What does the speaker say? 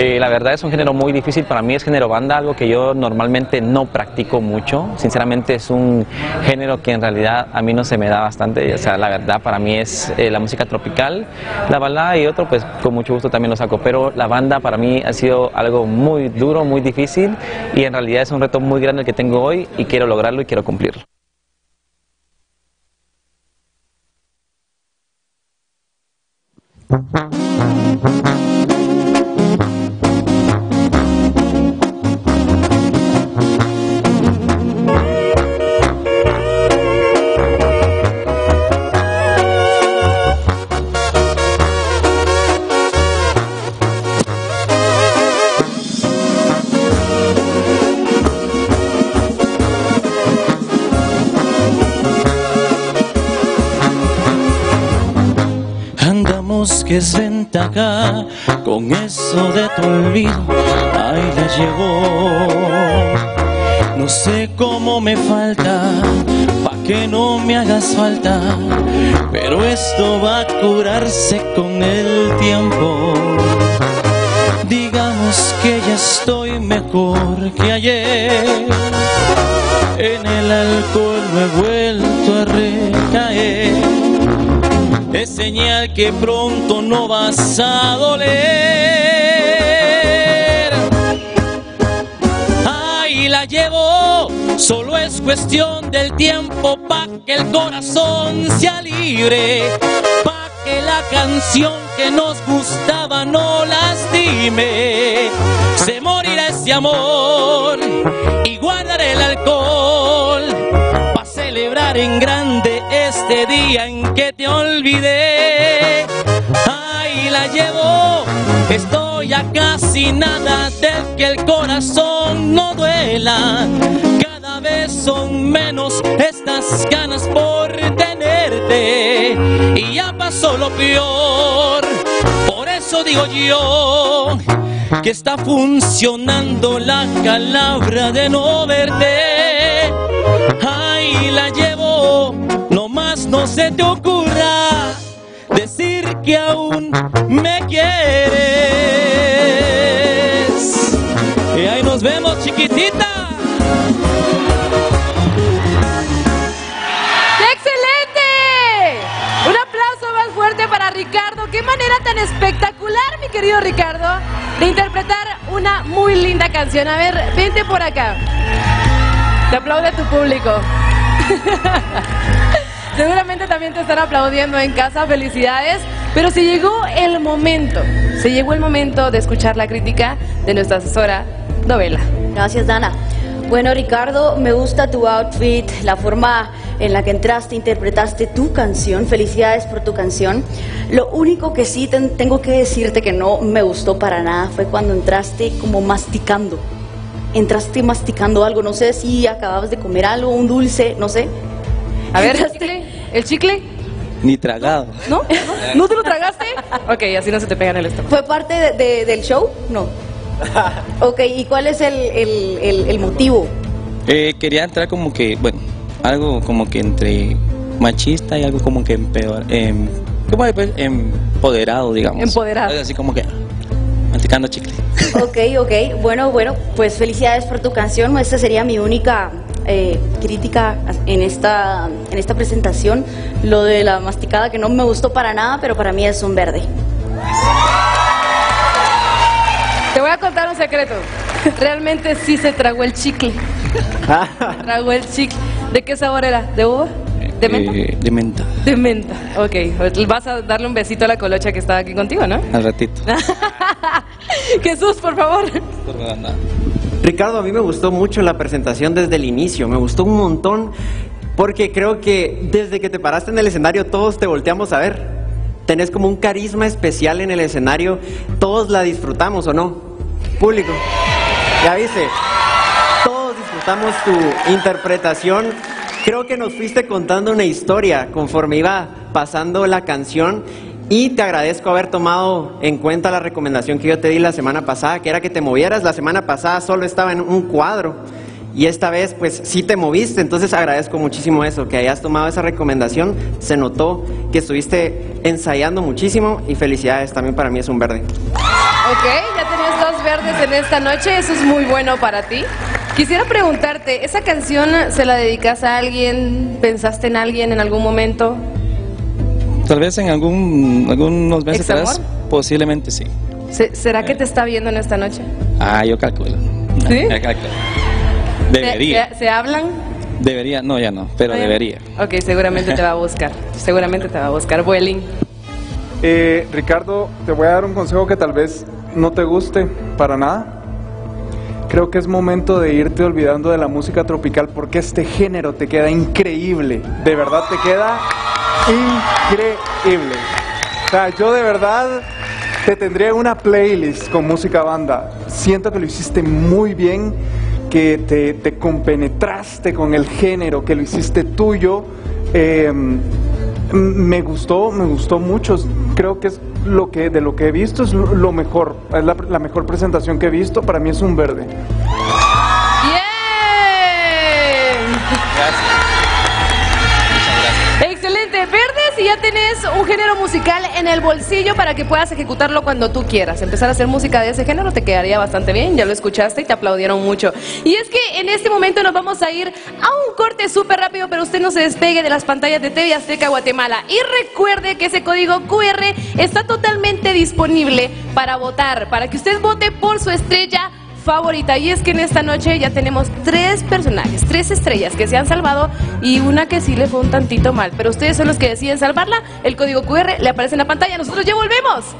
Eh, la verdad es un género muy difícil para mí, es género banda, algo que yo normalmente no practico mucho. Sinceramente es un género que en realidad a mí no se me da bastante. O sea, la verdad para mí es eh, la música tropical, la balada y otro, pues con mucho gusto también lo saco. Pero la banda para mí ha sido algo muy duro, muy difícil y en realidad es un reto muy grande el que tengo hoy y quiero lograrlo y quiero cumplirlo. Que es ventaja con eso de tu olvido, ahí la llevó. No sé cómo me falta, pa' que no me hagas falta, pero esto va a curarse con el tiempo. Digamos que ya estoy mejor que ayer. En el alcohol no he vuelto a recaer. Es señal que pronto no vas a doler. Ahí la llevo, solo es cuestión del tiempo pa' que el corazón sea libre, pa' que la canción que nos gustaba no lastime. Se morirá ese amor y guardaré el alcohol en grande este día en que te olvidé. Ahí la llevo, estoy a casi nada de que el corazón no duela. Cada vez son menos estas ganas por tenerte y ya pasó lo peor. Por eso digo yo que está funcionando la calabra de no verte. Ahí la no se te ocurra decir que aún me quieres. Y ahí nos vemos, chiquitita. ¡Excelente! Un aplauso más fuerte para Ricardo. Qué manera tan espectacular, mi querido Ricardo, de interpretar una muy linda canción. A ver, vente por acá. Te aplaude tu público. Seguramente también te están aplaudiendo en casa, felicidades. Pero se llegó el momento, se llegó el momento de escuchar la crítica de nuestra asesora Novela. Gracias, Dana. Bueno, Ricardo, me gusta tu outfit, la forma en la que entraste, interpretaste tu canción. Felicidades por tu canción. Lo único que sí ten- tengo que decirte que no me gustó para nada fue cuando entraste como masticando. Entraste masticando algo, no sé si acababas de comer algo, un dulce, no sé. A ver, ¿el chicle? ¿El chicle? Ni tragado. ¿No? ¿No, ¿No te lo tragaste? Ok, así no se te pega en el estómago. ¿Fue parte de- de- del show? No. Ok, ¿y cuál es el, el- el- el motivo? Eh, quería entrar como que, bueno, algo como que entre machista y algo como que empeor, em, ¿cómo es, pues? empoderado, digamos. Empoderado. Así como que masticando chicle. Ok, ok. Bueno, bueno, pues felicidades por tu canción. Esta sería mi única eh, crítica en esta, en esta presentación. Lo de la masticada que no me gustó para nada, pero para mí es un verde. Te voy a contar un secreto. Realmente sí se tragó el chicle. Tragó el chicle. ¿De qué sabor era? ¿De uva? ¿De menta? Eh, de menta, De menta. Ok. Vas a darle un besito a la colocha que estaba aquí contigo, ¿no? al ratito. Jesús, por favor. Ricardo, a mí me gustó mucho la presentación desde el inicio, me gustó un montón porque creo que desde que te paraste en el escenario todos te volteamos a ver. Tenés como un carisma especial en el escenario, todos la disfrutamos o no. Público, ya viste, todos disfrutamos tu interpretación. Creo que nos fuiste contando una historia conforme iba pasando la canción y te agradezco haber tomado en cuenta la recomendación que yo te di la semana pasada, que era que te movieras. La semana pasada solo estaba en un cuadro y esta vez pues sí te moviste, entonces agradezco muchísimo eso, que hayas tomado esa recomendación. Se notó que estuviste ensayando muchísimo y felicidades también para mí es un verde. Ok, ya tenías dos verdes en esta noche, eso es muy bueno para ti. Quisiera preguntarte, ¿esa canción se la dedicas a alguien? ¿Pensaste en alguien en algún momento? Tal vez en algún, algunos meses ¿Examor? atrás, posiblemente sí. Se- ¿Será que te está viendo en esta noche? Ah, yo calculo. ¿Sí? Ya calculo. ¿Se- Debería. ¿Se, se hablan? Debería, no, ya no, pero debería. Ok, seguramente te va a buscar. Seguramente te va a buscar. Vueling. Eh, Ricardo, te voy a dar un consejo que tal vez no te guste para nada. Creo que es momento de irte olvidando de la música tropical porque este género te queda increíble. De verdad te queda increíble. O sea, yo de verdad te tendría una playlist con música banda. Siento que lo hiciste muy bien, que te, te compenetraste con el género, que lo hiciste tuyo. Eh, m- me gustó, me gustó mucho. Creo que es lo que de lo que he visto es lo mejor, es la, la mejor presentación que he visto. Para mí es un verde. ¡Bien! Verdes y ya tenés un género musical en el bolsillo para que puedas ejecutarlo cuando tú quieras. Empezar a hacer música de ese género te quedaría bastante bien, ya lo escuchaste y te aplaudieron mucho. Y es que en este momento nos vamos a ir a un corte súper rápido, pero usted no se despegue de las pantallas de TV Azteca Guatemala. Y recuerde que ese código QR está totalmente disponible para votar, para que usted vote por su estrella favorita. Y es que en esta noche ya tenemos tres personajes, tres estrellas que se han salvado y una que sí le fue un tantito mal. Pero ustedes son los que deciden salvarla. El código QR le aparece en la pantalla. Nosotros ya volvemos.